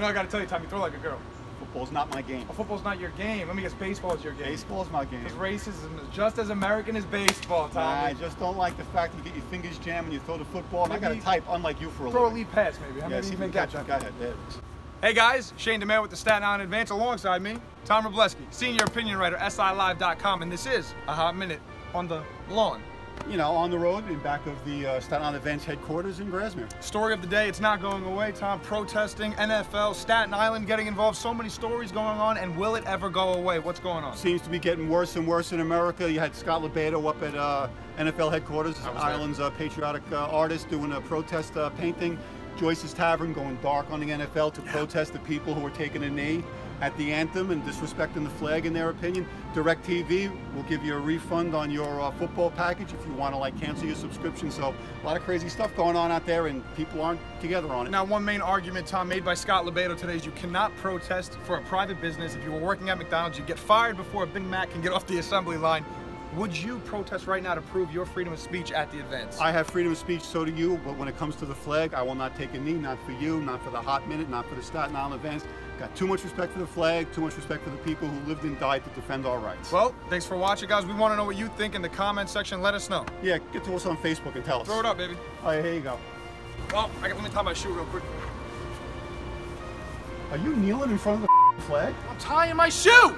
You know, I gotta tell you, Tom, you throw like a girl. Football's not my game. Well, football's not your game. Let me guess, baseball is your game. Baseball's my game. Because racism is just as American as baseball, Tommy. I just don't like the fact you get your fingers jammed when you throw the football. And I got to type, unlike you, for a Throw a lead pass, maybe. How Yeah, see if you can catch Go ahead. Hey guys, Shane DiMaio with the Staten Island Advance alongside me, Tom Robleski, senior opinion writer, SILive.com, and this is a hot minute on the lawn. You know, on the road in back of the uh, Staten Island Advance headquarters in Grasmere. Story of the day, it's not going away, Tom. Protesting, NFL, Staten Island getting involved, so many stories going on, and will it ever go away? What's going on? Seems to be getting worse and worse in America. You had Scott LoBaido up at uh, NFL headquarters. Island's uh, patriotic uh, artist, doing a protest uh, painting. Joyce's Tavern going dark on the NFL to protest the people who are taking a knee at the anthem and disrespecting the flag in their opinion. DirecTV will give you a refund on your uh, football package if you want to like cancel your subscription. So a lot of crazy stuff going on out there and people aren't together on it. Now, one main argument, Tom, made by Scott LoBaido today is you cannot protest for a private business. If you were working at McDonald's, you get fired before a Big Mac can get off the assembly line. Would you protest right now to prove your freedom of speech at the Advance? I have freedom of speech, so do you, but when it comes to the flag, I will not take a knee, not for you, not for the hot minute, not for the Staten Island Advance. Got too much respect for the flag, too much respect for the people who lived and died to defend our rights. well, thanks for watching, guys. We want to know what you think in the comment section. Let us know. yeah, get to us on Facebook and tell us. Throw it up, baby. Oh, yeah, here you go. Oh, I got, let me tie my shoe real quick. Are you kneeling in front of the flag? I'm tying my shoe!